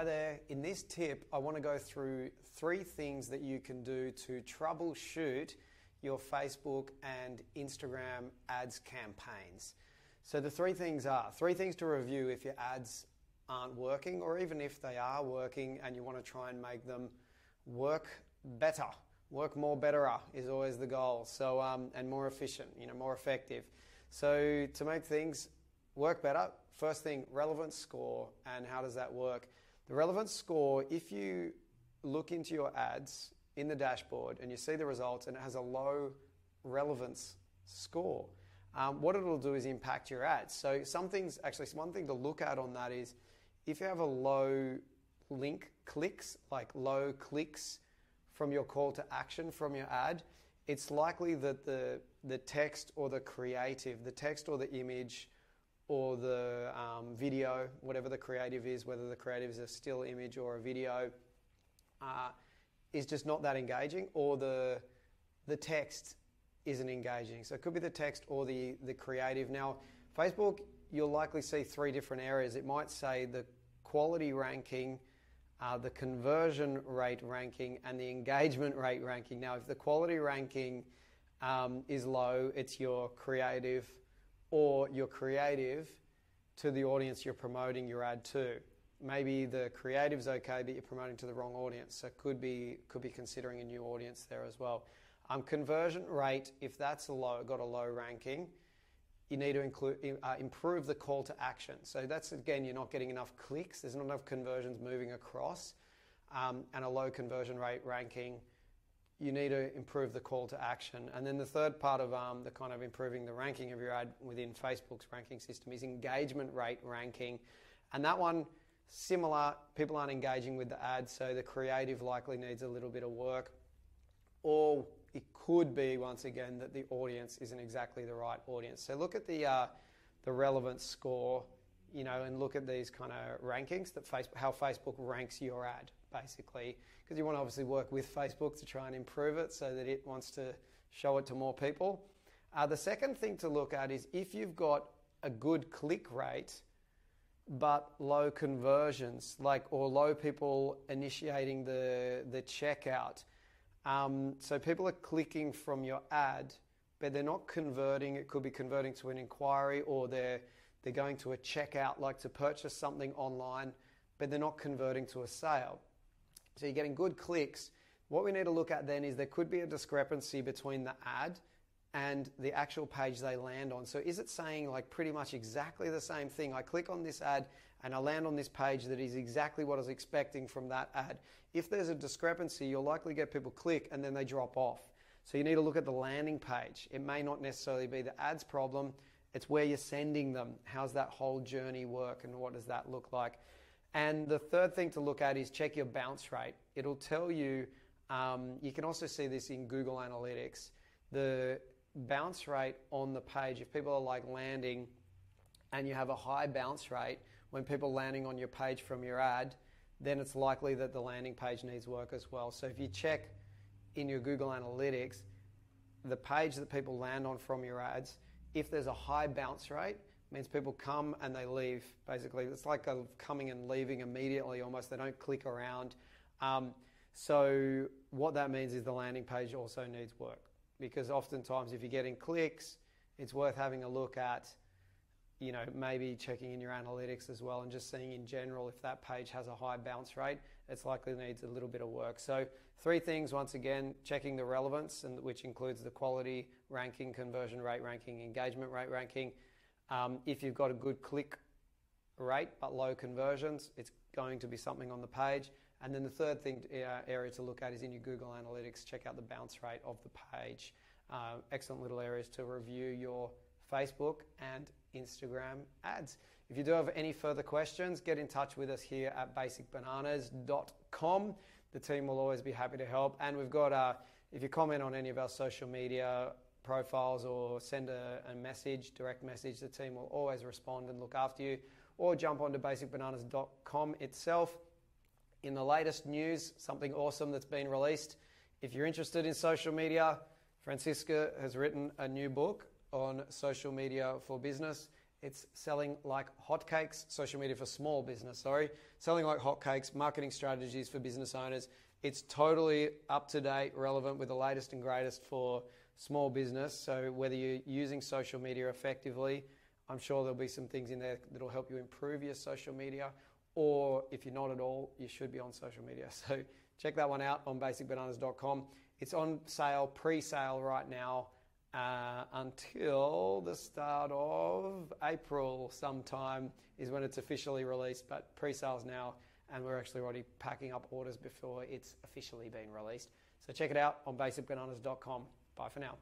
Hi there. In this tip, I want to go through three things that you can do to troubleshoot your Facebook and Instagram ads campaigns. So, the three things are three things to review if your ads aren't working, or even if they are working and you want to try and make them work better. Work more, better is always the goal. So, um, and more efficient, you know, more effective. So, to make things work better, first thing, relevance score, and how does that work? The relevance score, if you look into your ads in the dashboard and you see the results and it has a low relevance score, um, what it'll do is impact your ads. So some things, actually, one thing to look at on that is if you have a low link clicks, like low clicks from your call to action from your ad, it's likely that the, the text or the creative, the text or the image or the um, video, whatever the creative is, whether the creative is a still image or a video, uh, is just not that engaging, or the the text isn't engaging. So it could be the text or the the creative. Now, Facebook, you'll likely see three different areas. It might say the quality ranking. Uh, the conversion rate ranking and the engagement rate ranking. Now, if the quality ranking um, is low, it's your creative or you're creative to the audience you're promoting your ad to. Maybe the creative's okay, but you're promoting to the wrong audience. So could be could be considering a new audience there as well. Um, conversion rate, if that's low, got a low ranking, you need to include, uh, improve the call to action. So that's again, you're not getting enough clicks. There's not enough conversions moving across, um, and a low conversion rate ranking you need to improve the call to action. And then the third part of um, the kind of improving the ranking of your ad within Facebook's ranking system is engagement rate ranking. And that one, similar, people aren't engaging with the ad, so the creative likely needs a little bit of work. Or it could be, once again, that the audience isn't exactly the right audience. So look at the, uh, the relevance score, you know, and look at these kind of rankings that Facebook, how Facebook ranks your ad basically, because you want to obviously work with Facebook to try and improve it so that it wants to show it to more people. Uh, the second thing to look at is if you've got a good click rate but low conversions, like or low people initiating the the checkout. Um, so people are clicking from your ad, but they're not converting. It could be converting to an inquiry, or they're they're going to a checkout, like to purchase something online, but they're not converting to a sale. So you're getting good clicks. What we need to look at then is there could be a discrepancy between the ad and the actual page they land on. So is it saying like pretty much exactly the same thing? I click on this ad and I land on this page that is exactly what I was expecting from that ad. If there's a discrepancy, you'll likely get people click and then they drop off. So you need to look at the landing page. It may not necessarily be the ads problem, it's where you're sending them. How's that whole journey work and what does that look like? And the third thing to look at is check your bounce rate. It'll tell you, um, you can also see this in Google Analytics, the bounce rate on the page. If people are like landing and you have a high bounce rate when people landing on your page from your ad, then it's likely that the landing page needs work as well. So if you check in your Google Analytics, the page that people land on from your ads, if there's a high bounce rate, means people come and they leave. Basically, it's like a coming and leaving immediately. Almost, they don't click around. Um, so what that means is the landing page also needs work because oftentimes, if you're getting clicks, it's worth having a look at. You know, maybe checking in your analytics as well and just seeing in general if that page has a high bounce rate, it's likely needs a little bit of work. So, three things once again checking the relevance, and which includes the quality ranking, conversion rate ranking, engagement rate ranking, um, if you've got a good click rate but low conversions, it's going to be something on the page. And then the third thing uh, area to look at is in your Google Analytics. Check out the bounce rate of the page. Uh, excellent little areas to review your Facebook and Instagram ads. If you do have any further questions, get in touch with us here at basicbananas.com. The team will always be happy to help. And we've got, uh, if you comment on any of our social media profiles or send a, a, message, direct message. The team will always respond and look after you. Or jump onto basicbananas.com itself. In the latest news, something awesome that's been released. If you're interested in social media, Franziska has written a new book on social media for business. It's selling like hotcakes, social media for small business, sorry. Selling like hotcakes, marketing strategies for business owners. It's totally up to date, relevant with the latest and greatest for small business. So, whether you're using social media effectively, I'm sure there'll be some things in there that'll help you improve your social media. Or if you're not at all, you should be on social media. So, check that one out on basicbananas.com. It's on sale, pre sale right now uh, until the start of April sometime is when it's officially released, but pre sales now, and we're actually already packing up orders before it's officially been released. So check it out on basicbananas.com. Bye for now.